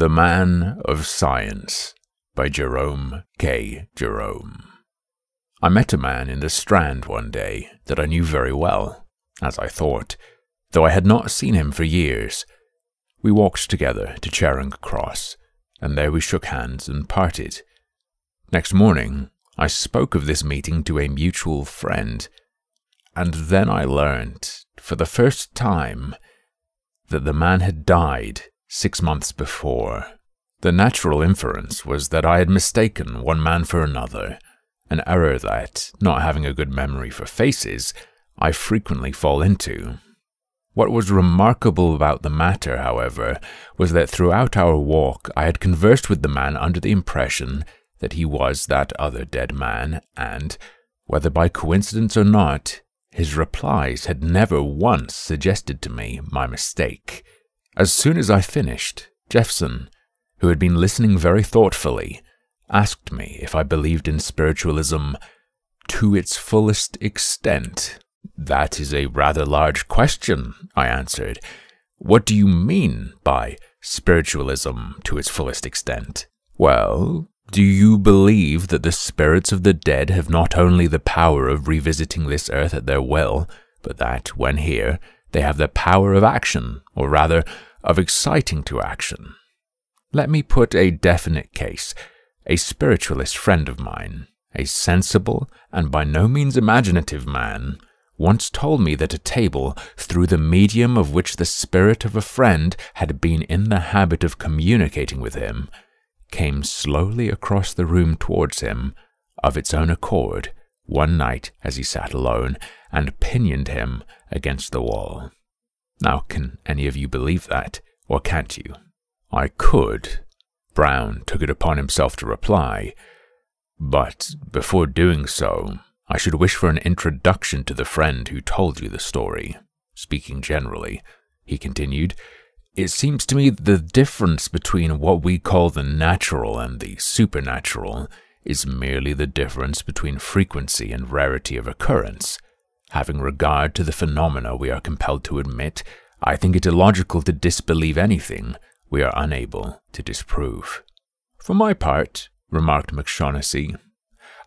The Man of Science by Jerome K. Jerome. I met a man in the Strand one day that I knew very well, as I thought, though I had not seen him for years. We walked together to Charing Cross, and there we shook hands and parted. Next morning, I spoke of this meeting to a mutual friend, and then I learnt, for the first time, that the man had died six months before. The natural inference was that I had mistaken one man for another, an error that, not having a good memory for faces, I frequently fall into. What was remarkable about the matter, however, was that throughout our walk I had conversed with the man under the impression that he was that other dead man, and, whether by coincidence or not, his replies had never once suggested to me my mistake. As soon as I finished, Jephson, who had been listening very thoughtfully, asked me if I believed in spiritualism to its fullest extent. That is a rather large question, I answered. What do you mean by spiritualism to its fullest extent? Well, do you believe that the spirits of the dead have not only the power of revisiting this earth at their will, but that, when here, they have the power of action, or rather, of exciting to action? Let me put a definite case. A spiritualist friend of mine, a sensible and by no means imaginative man, once told me that a table, through the medium of which the spirit of a friend had been in the habit of communicating with him, came slowly across the room towards him, of its own accord, one night as he sat alone, and pinioned him against the wall. Now, can any of you believe that, or can't you? I could. Brown took it upon himself to reply, but before doing so, I should wish for an introduction to the friend who told you the story. Speaking generally, he continued, it seems to me that the difference between what we call the natural and the supernatural is merely the difference between frequency and rarity of occurrence. Having regard to the phenomena we are compelled to admit, I think it illogical to disbelieve anything we are unable to disprove. For my part, remarked MacShaughnassy,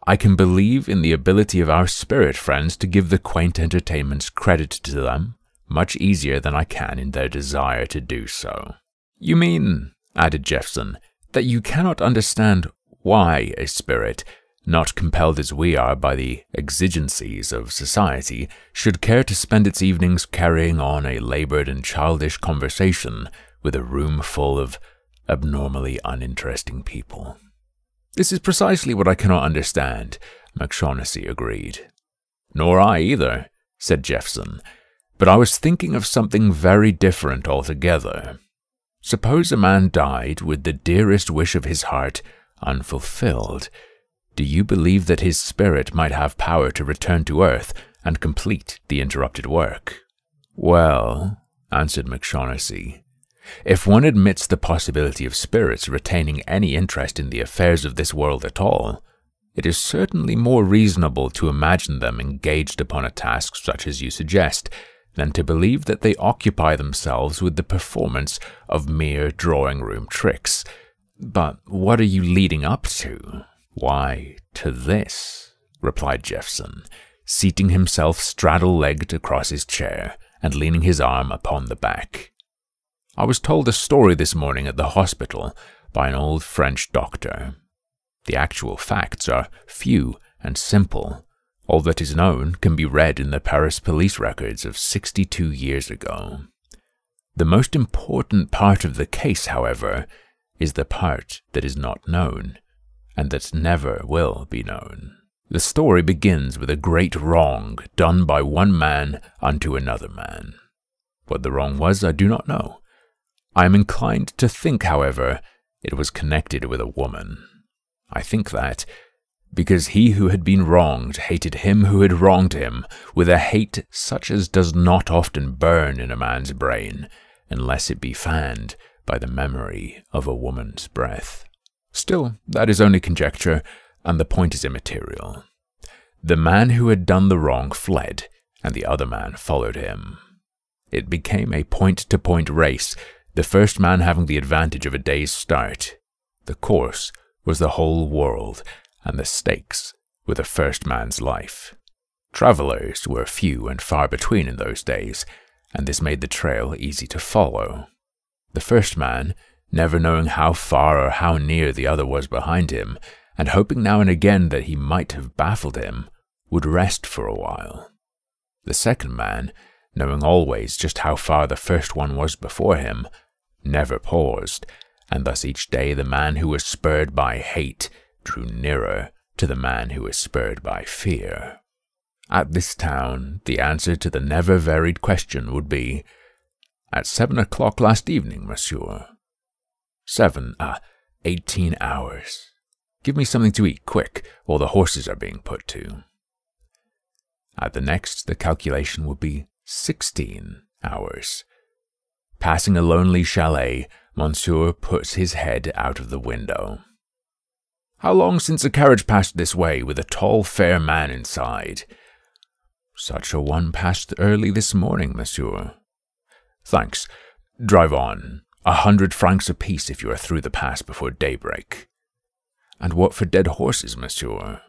I can believe in the ability of our spirit friends to give the quaint entertainments credit to them, much easier than I can in their desire to do so. You mean, added Jephson, that you cannot understand why a spirit, not compelled as we are by the exigencies of society, should care to spend its evenings carrying on a labored and childish conversation with a room full of abnormally uninteresting people. This is precisely what I cannot understand, MacShaughnassy agreed. Nor I either, said Jephson, but I was thinking of something very different altogether. Suppose a man died with the dearest wish of his heart unfulfilled. Do you believe that his spirit might have power to return to earth and complete the interrupted work? Well, answered MacShaughnassy, if one admits the possibility of spirits retaining any interest in the affairs of this world at all, it is certainly more reasonable to imagine them engaged upon a task such as you suggest than to believe that they occupy themselves with the performance of mere drawing room tricks. But what are you leading up to? Why, to this, replied Jephson, seating himself straddle legged across his chair and leaning his arm upon the back. I was told a story this morning at the hospital by an old French doctor. The actual facts are few and simple, all that is known can be read in the Paris police records of 62 years ago. The most important part of the case, however, is the part that is not known, and that never will be known. The story begins with a great wrong done by one man unto another man. What the wrong was, I do not know. I am inclined to think, however, it was connected with a woman. I think that, because he who had been wronged hated him who had wronged him with a hate such as does not often burn in a man's brain, unless it be fanned by the memory of a woman's breath. Still, that is only conjecture, and the point is immaterial. The man who had done the wrong fled, and the other man followed him. It became a point to point race, the first man having the advantage of a day's start. The course was the whole world, and the stakes were the first man's life. Travellers were few and far between in those days, and this made the trail easy to follow. The first man, never knowing how far or how near the other was behind him, and hoping now and again that he might have baffled him, would rest for a while. The second man, knowing always just how far the first one was before him, never paused, and thus each day the man who was spurred by hate drew nearer to the man who was spurred by fear. At this town, the answer to the never varied question would be, At seven o'clock last evening, monsieur. Seven, ah, eighteen hours. Give me something to eat, quick, while the horses are being put to. At the next, the calculation would be sixteen hours. Passing a lonely chalet, Monsieur puts his head out of the window. How long since a carriage passed this way with a tall, fair man inside? Such a one passed early this morning, monsieur. Thanks. Drive on. A hundred francs apiece if you are through the pass before daybreak. And what for dead horses, monsieur?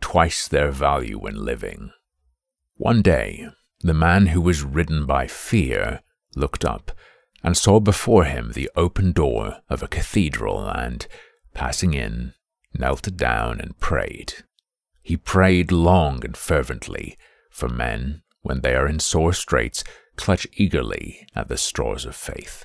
Twice their value when living. One day, the man who was ridden by fear looked up and saw before him the open door of a cathedral and, passing in, knelt down and prayed. He prayed long and fervently, for men, when they are in sore straits, clutch eagerly at the straws of faith.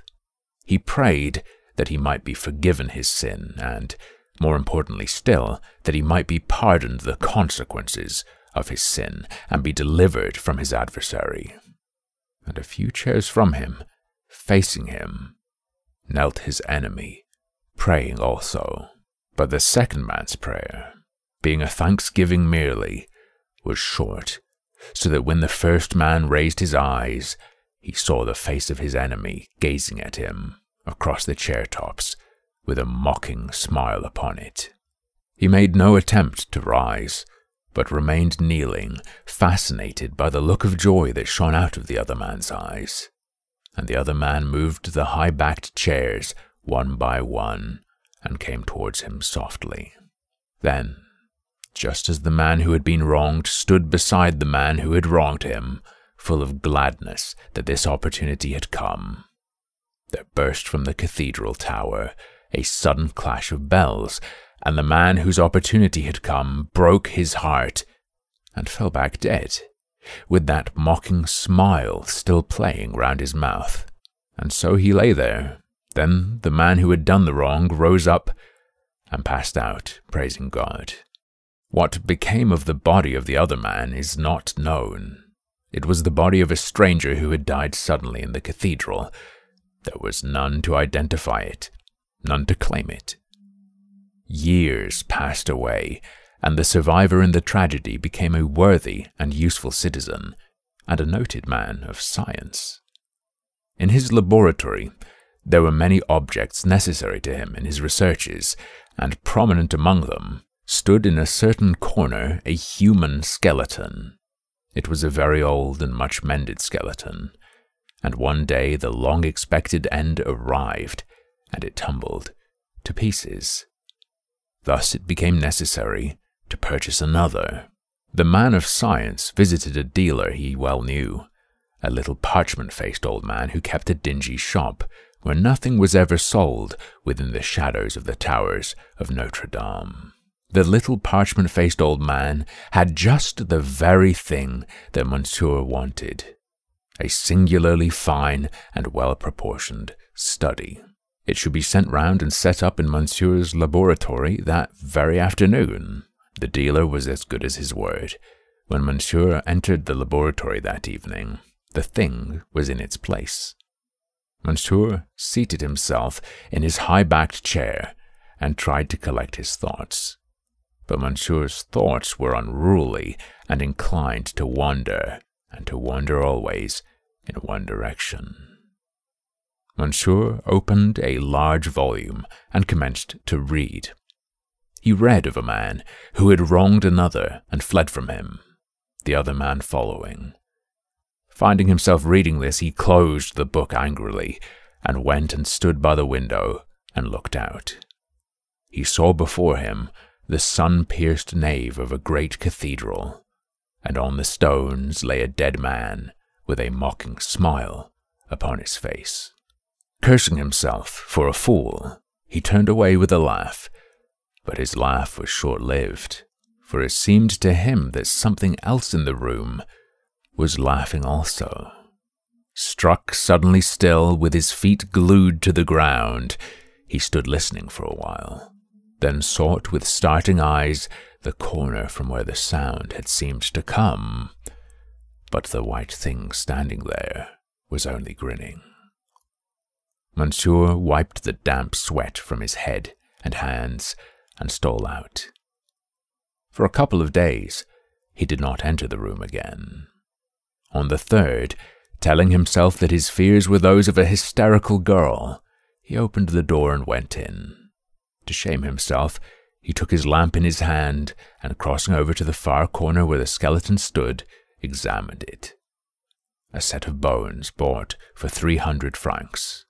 He prayed that he might be forgiven his sin, and, more importantly still, that he might be pardoned the consequences of his sin and be delivered from his adversary. And a few chairs from him, facing him, knelt his enemy, praying also. But the second man's prayer, being a thanksgiving merely, was short, so that when the first man raised his eyes, he saw the face of his enemy gazing at him across the chair tops with a mocking smile upon it. He made no attempt to rise, but remained kneeling, fascinated by the look of joy that shone out of the other man's eyes. And the other man moved the high backed chairs one by one and came towards him softly. Then, just as the man who had been wronged stood beside the man who had wronged him, full of gladness that this opportunity had come, there burst from the cathedral tower a sudden clash of bells and the man whose opportunity had come broke his heart and fell back dead, with that mocking smile still playing round his mouth. And so he lay there. Then the man who had done the wrong rose up and passed out, praising God. What became of the body of the other man is not known. It was the body of a stranger who had died suddenly in the cathedral. There was none to identify it, none to claim it. Years passed away, and the survivor in the tragedy became a worthy and useful citizen, and a noted man of science. In his laboratory, there were many objects necessary to him in his researches, and prominent among them stood in a certain corner a human skeleton. It was a very old and much mended skeleton, and one day the long expected end arrived, and it tumbled to pieces. Thus it became necessary to purchase another. The man of science visited a dealer he well knew, a little parchment faced old man who kept a dingy shop where nothing was ever sold within the shadows of the towers of Notre Dame. The little parchment faced old man had just the very thing that Monsieur wanted a singularly fine and well proportioned study. It should be sent round and set up in Monsieur's laboratory that very afternoon. The dealer was as good as his word. When Monsieur entered the laboratory that evening, the thing was in its place. Monsieur seated himself in his high backed chair and tried to collect his thoughts. But Monsieur's thoughts were unruly and inclined to wander, and to wander always in one direction. Monsieur opened a large volume and commenced to read. He read of a man who had wronged another and fled from him, the other man following. Finding himself reading this, he closed the book angrily and went and stood by the window and looked out. He saw before him the sun pierced nave of a great cathedral, and on the stones lay a dead man with a mocking smile upon his face. Cursing himself for a fool, he turned away with a laugh, but his laugh was short lived, for it seemed to him that something else in the room was laughing also. Struck suddenly still, with his feet glued to the ground, he stood listening for a while, then sought with starting eyes the corner from where the sound had seemed to come. But the white thing standing there was only grinning. Monsieur wiped the damp sweat from his head and hands and stole out. For a couple of days, he did not enter the room again. On the third, telling himself that his fears were those of a hysterical girl, he opened the door and went in. To shame himself, he took his lamp in his hand and, crossing over to the far corner where the skeleton stood, examined it. A set of bones bought for three hundred francs.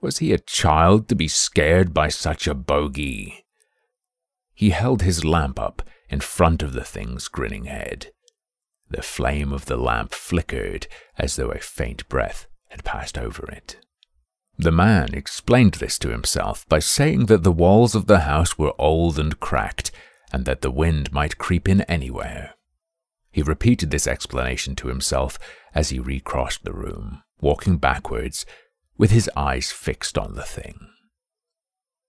Was he a child to be scared by such a bogey? He held his lamp up in front of the thing's grinning head. The flame of the lamp flickered as though a faint breath had passed over it. The man explained this to himself by saying that the walls of the house were old and cracked, and that the wind might creep in anywhere. He repeated this explanation to himself as he recrossed the room, walking backwards, with his eyes fixed on the thing.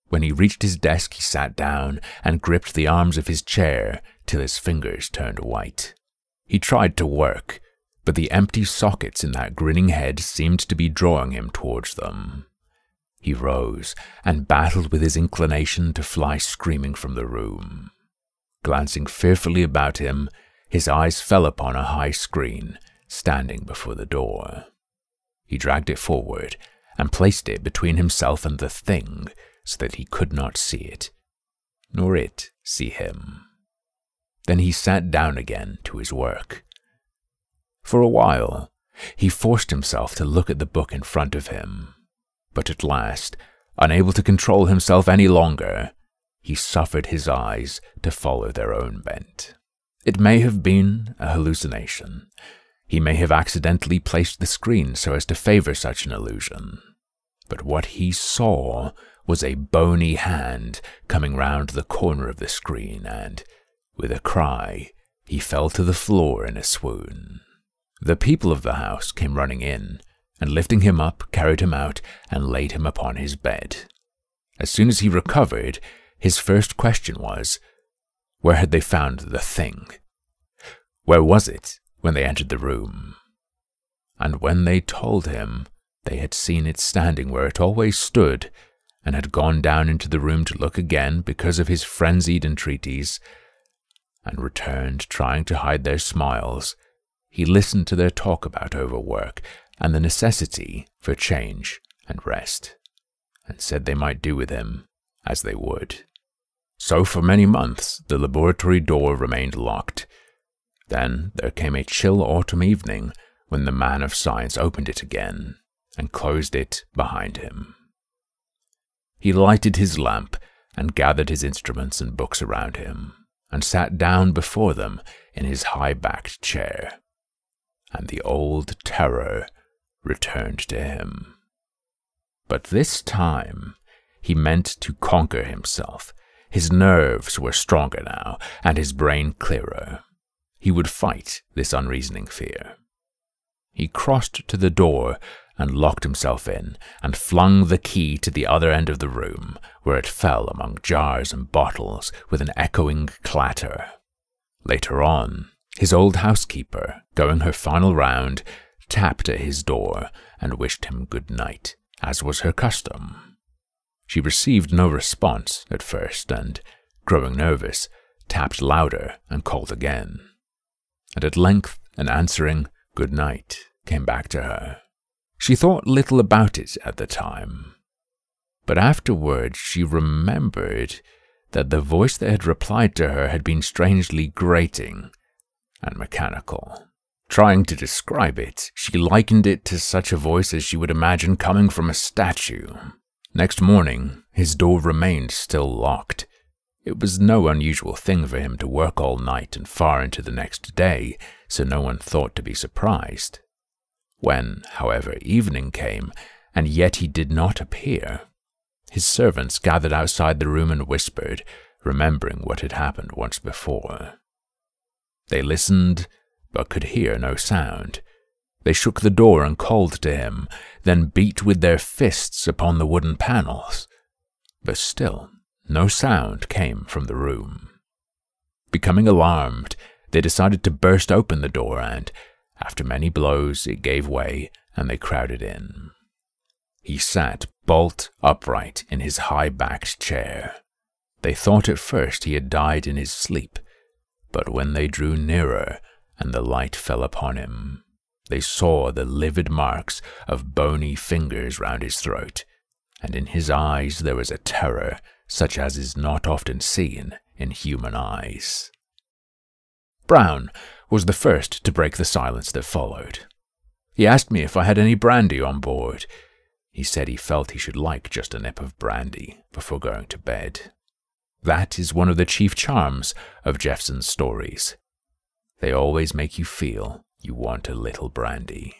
When he reached his desk, he sat down and gripped the arms of his chair till his fingers turned white. He tried to work, but the empty sockets in that grinning head seemed to be drawing him towards them. He rose and battled with his inclination to fly screaming from the room. Glancing fearfully about him, his eyes fell upon a high screen standing before the door. He dragged it forward and placed it between himself and the thing so that he could not see it, nor it see him. Then he sat down again to his work. For a while, he forced himself to look at the book in front of him, but at last, unable to control himself any longer, he suffered his eyes to follow their own bent. It may have been a hallucination. He may have accidentally placed the screen so as to favor such an illusion. But what he saw was a bony hand coming round the corner of the screen, and, with a cry, he fell to the floor in a swoon. The people of the house came running in, and lifting him up, carried him out and laid him upon his bed. As soon as he recovered, his first question was, Where had they found the thing? Where was it when they entered the room? And when they told him they had seen it standing where it always stood, and had gone down into the room to look again because of his frenzied entreaties, and returned trying to hide their smiles, he listened to their talk about overwork and the necessity for change and rest, and said they might do with him as they would. So for many months the laboratory door remained locked. Then there came a chill autumn evening when the man of science opened it again and closed it behind him. He lighted his lamp and gathered his instruments and books around him, and sat down before them in his high backed chair and the old terror returned to him. But this time he meant to conquer himself. His nerves were stronger now, and his brain clearer. He would fight this unreasoning fear. He crossed to the door and locked himself in, and flung the key to the other end of the room, where it fell among jars and bottles with an echoing clatter. Later on, his old housekeeper, going her final round, tapped at his door and wished him good night, as was her custom. She received no response at first, and, growing nervous, tapped louder and called again. And at length an answering good night came back to her. She thought little about it at the time, but afterwards she remembered that the voice that had replied to her had been strangely grating and mechanical. Trying to describe it, she likened it to such a voice as she would imagine coming from a statue. Next morning, his door remained still locked. It was no unusual thing for him to work all night and far into the next day, so no one thought to be surprised. When, however, evening came, and yet he did not appear, his servants gathered outside the room and whispered, remembering what had happened once before. They listened, but could hear no sound. They shook the door and called to him, then beat with their fists upon the wooden panels. But still, no sound came from the room. Becoming alarmed, they decided to burst open the door, and, after many blows, it gave way and they crowded in. He sat bolt upright in his high backed chair. They thought at first he had died in his sleep, but when they drew nearer and the light fell upon him, they saw the livid marks of bony fingers round his throat, and in his eyes there was a terror such as is not often seen in human eyes. Brown was the first to break the silence that followed. He asked me if I had any brandy on board. He said he felt he should like just a nip of brandy before going to bed. That is one of the chief charms of Jephson's stories. They always make you feel you want a little brandy.